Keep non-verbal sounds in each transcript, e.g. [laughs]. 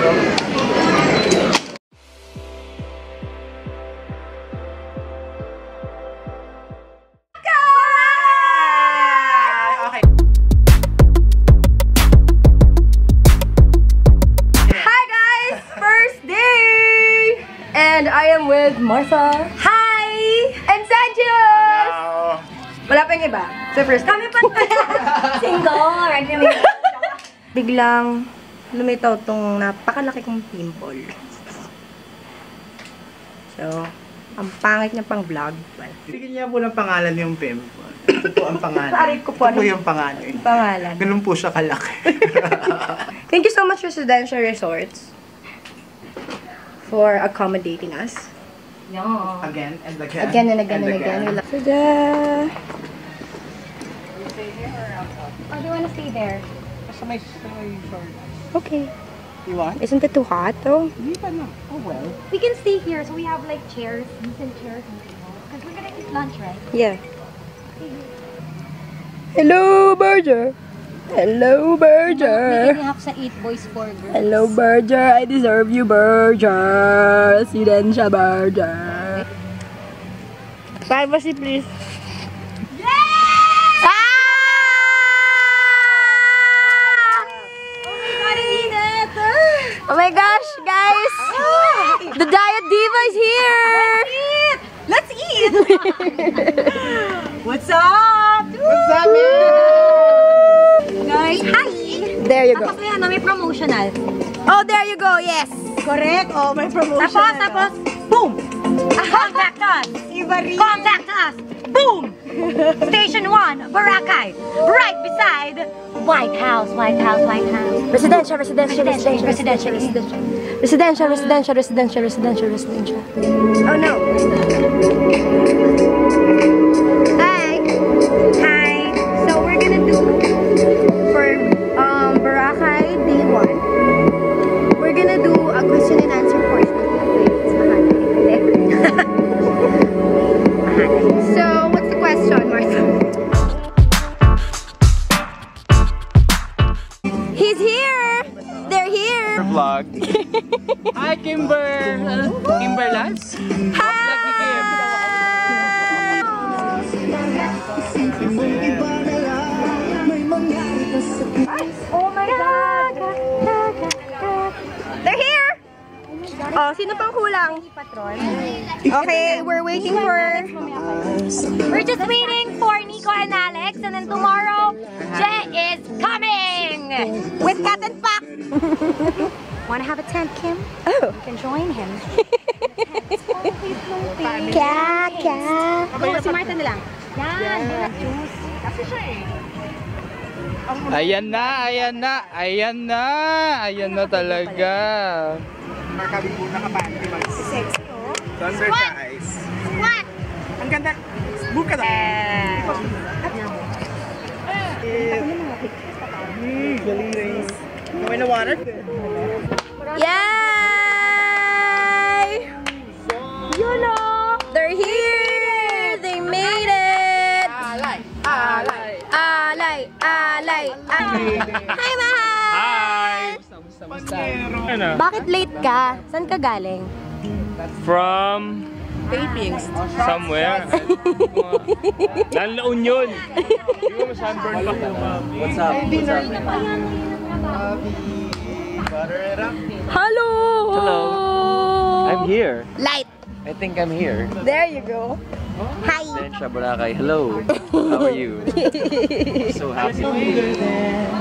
And I am with Martha. Hi! And Sanchez! Now, Wala pa yung iba. So first Kami pa [laughs] Single! Right na Biglang lumitaw tong napakalaki kong pimple. So, ang pangit niya pang vlog. Bigyan niya po ng pangalan yung pimple. Ito po ang pangalan. Aray ko po, Ito po ano? yung pangalan. pangalan. Ganun po siya kalaki. [laughs] Thank you so much Residential Resorts for accommodating us. again and again. Again and again and, again. We love Tada! Or do you want to stay there? Sa may, sa may short. Okay. You want? Isn't it too hot though? Hindi pa na. Oh well. We can stay here, so we have like chairs, decent chairs and tables. Because we're gonna eat lunch, right? Yeah. Mm-hmm. Hello, Berger. Hello, Berger. We have sa 8 boys, 4 girls. Hello, Berger. I deserve you, Berger. Residensya, Berger. Privacy, please. Let's [laughs] eat! What's up, man? Guys, hi! There you Tapos go. may ano, may promotional. Oh, there you go, yes! Correct. Oh, may promotion. Tapos, tapos, boom! Contact us! Iba rin. Contact us! Boom! Station 1, Boracay. Right beside White House, White House, White House. Residential, residential, Residential, residential, residential, residential, residential, residential, residential, residential. Residential. Oh no. Hi. Hi. Vlog. Hi, Kimber! Kimber Lance? Oh my God! They're here! Oh, sino pang kulang? Okay, we're waiting for... We're just waiting for Nico and Alex, and then tomorrow, Jay is coming! With Cat and Pack! [laughs] Wanna have a tent, Kim? Oh. You can join him. Kya, kya. Oo, si Martha na lang. Yan, yeah. juice. Ayan na, ayan na, ayan na, ayan na talaga. Markabi po nakapanty mag. Sexy, oh. Thunder eyes. What? Ang ganda. Buka na. Hmm, galing. Gawin na water. Hi, mahal! Hi! Ano? Bakit late ka? Saan ka galing? From somewhere. [laughs] Nanlaon yun. Hindi mo sunburn pa. What's up? Hello! Hello. I'm here. Light! I think I'm here. There you go. Hi! Then Shabarakay, hello. How are you? [laughs] so happy to be here.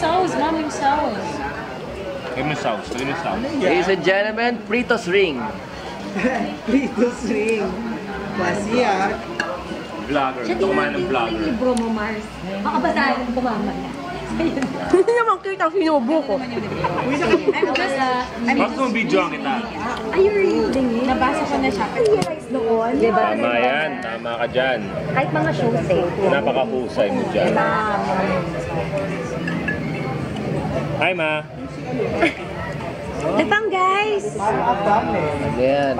Sauce, ma'am, yung sauce. Lagyan mo sauce. Lagyan mo sauce. Ladies and gentlemen, Pritos Ring. [laughs] Pritos ring. Ah. Vlogger. Gusto kumain ng vlogger. Libro mo, Mars. Baka basahin ko mamaya. Hindi naman kita ang sinubo ko. Uh, Bakit mo video ang kita? are you reading it? Nabasa ko na siya. Realize noon. Diba? Tama yan. Tama ka dyan. Kahit mga shows eh. Napakahusay mo dyan. Hi, Ma. Tapang guys! Ayan.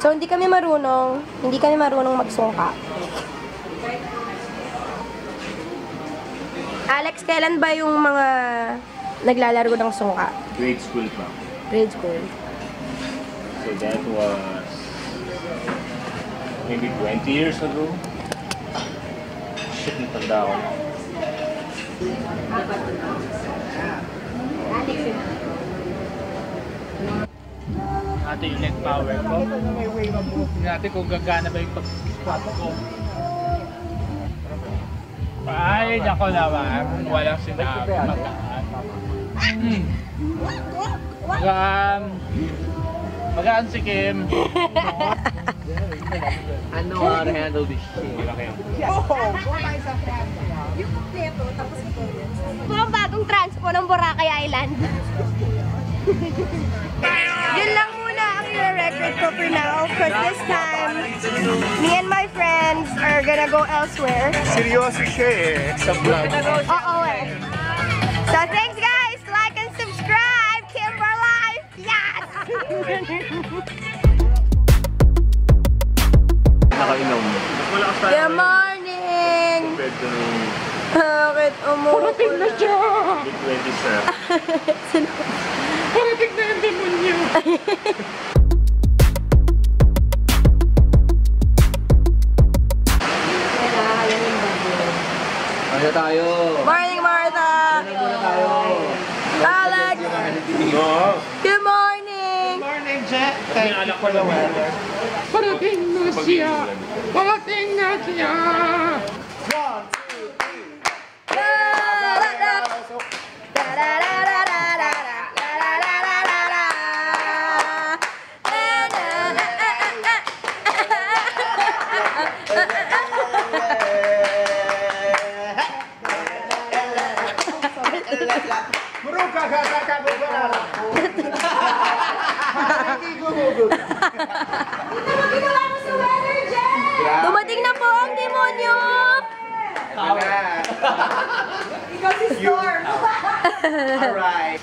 So, hindi kami marunong, hindi kami marunong magsungka. Alex, kailan ba yung mga naglalaro ng sungka? Grade school pa. Grade school. So that was maybe 20 years ago. Shit, natanda ako. Ate yung leg power ko. Tingnan natin kung gagana ba yung pag-squat ko. Ay, nako naman. Walang sinabi. Magaan. Hmm. Magaan. Magaan si Kim. I know how to handle this shit. Ito ang bagong transpo ng Boracay Island. Yun lang muna ang i-record ko for now. Because this time, me and my friends are gonna go elsewhere. Seryoso siya eh. Sa vlog. Oo eh. So thanks guys! Like and subscribe! Kimber Life! Yes! Nakainom. Good morning! Pwede Bakit umuulan? mid 20s [laughs] na. Ano [laughs] tayo? Morning, Martha! Muna tayo? Alex! Oo. Good morning! Morning, Jet. Thank you for the weather. Parating na siya! Parating na siya! Murug ka ka ka ka ka ka Hindi gumugod. Ginawa mo sa weather, Jen! Dumating na po ang demonyo! Ikaw si Storm! Alright.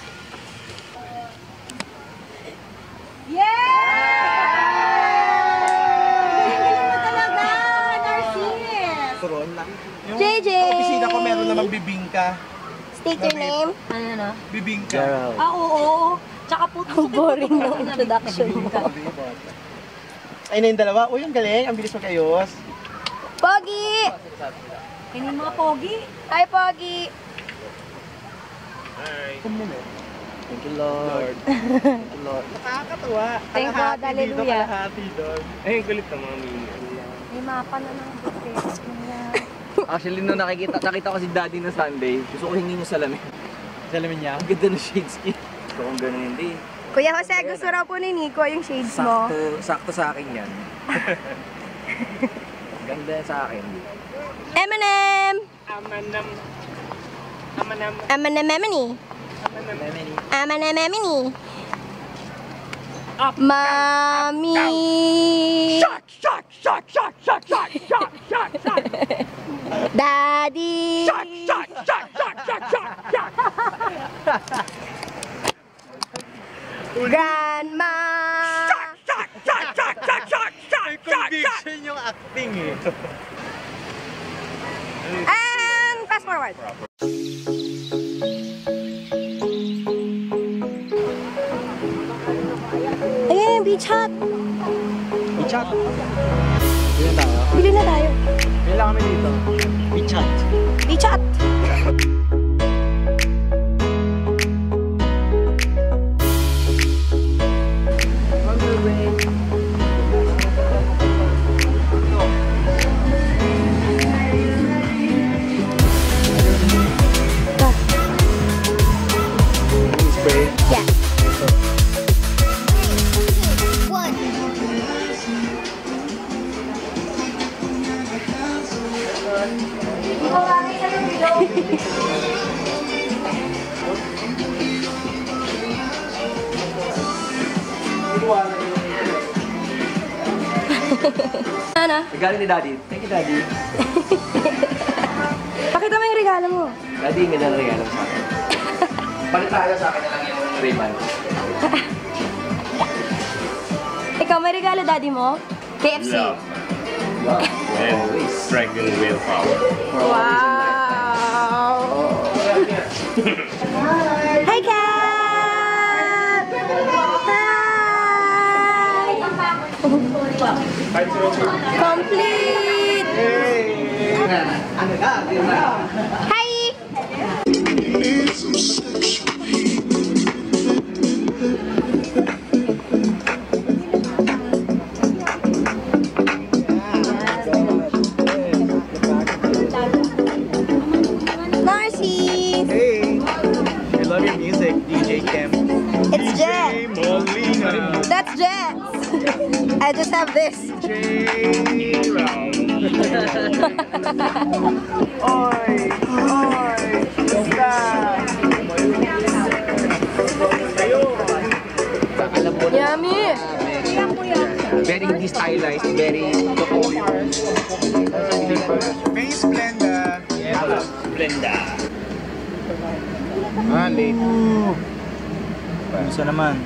JJ! Yung JJ! opisina ko meron namang bibingka. State your name. Ano na? Bibingka. Gerald. Ah, oo, oo. Tsaka puto. Ang boring ng introduction mo. Ay na yung dalawa. Uy, ang galing. Ang bilis mag-ayos. Pogi! Kini mga pogi. Hi, Pogi! Thank you, Lord. [laughs] Thank you, Lord. Nakakatuwa. Thank God, hallelujah. kalahati doon. Ay, galit na mga mini. May mapa na ng butis. Actually, nung nakikita, nakita ko si Daddy na Sunday, gusto ko hingin yung salamin. Salamin niya. Ang ganda ng shades niya. Gusto kong ganun hindi. Kuya Jose, gusto raw po ni Nico yung shades mo. Sakto, sakto sa akin yan. [laughs] Ganda sa akin. Eminem! Amanam. Amanam. Eminem Emini. Eminem Emini. Mami! Shot, Shark, shark, shark, shark, shark, shark, shark, shark. Daddy. Shark, shark, shark, shark, shark, shark, shark. Grandma. Shark, shark, shark, shark, shark, shark, shark, shark. Conviction yung acting eh. And fast forward. Ayan yung beach hut. Bili na tayo. Bili na tayo. Bili lang kami dito. Bichat. Bichat? [laughs] Ano? Regalo ni Daddy. Thank you, Daddy. [laughs] Pakita mo yung regalo mo. Daddy, may dala regalo sa akin. [laughs] Palit tayo sa akin na lang yung Ray-Ban. Ikaw, may regalo daddy mo? KFC. And Dragon Willpower. Wow! Hi, Hi! Complete! Hi! I just have this. Oy! Oy! Na, Yummy! very hindi stylized, very totoo yun. May Splenda. Yeah, Splenda. Ah, late. Gusto naman.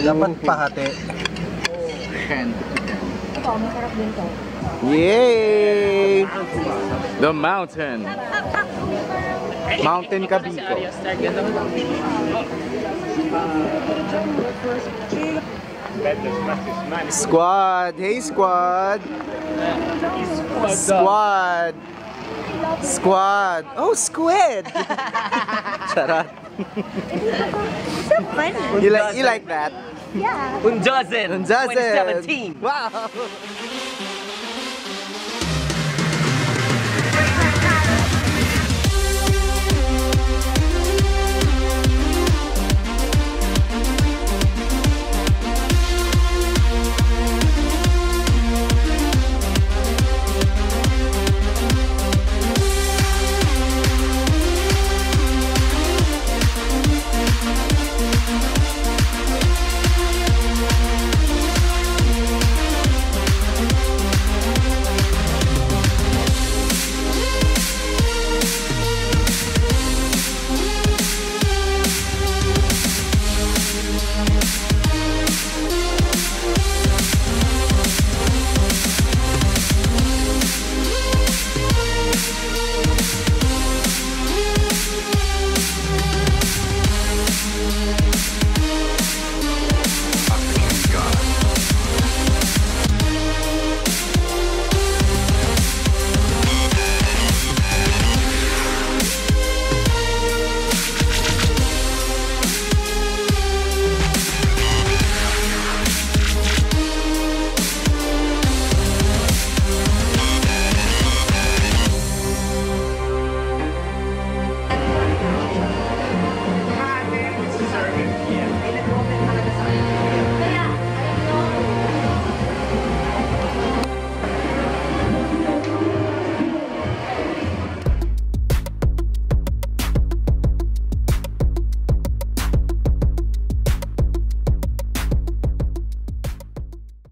Dapat pahati. Hand. Yay! The mountain. Mountain ganda mo. Squad! Hey, squad! Squad! Squad! Oh, squid! [laughs] Charot. [laughs] Funny. You like, you like that? Yeah. Unjozen! Unjazen! 2017! Wow!